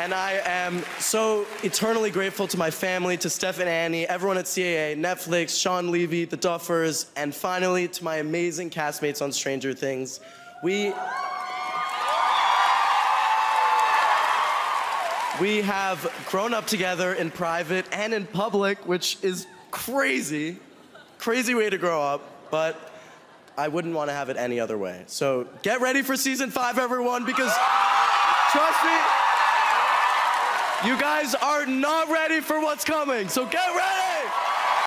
And I am so eternally grateful to my family, to Steph and Annie, everyone at CAA, Netflix, Shawn Levy, the Duffers, and finally to my amazing castmates on Stranger Things. We. We have grown up together in private and in public, which is crazy. Crazy way to grow up, but I wouldn't want to have it any other way. So get ready for season five, everyone, because trust me, you guys are not ready for what's coming, so get ready!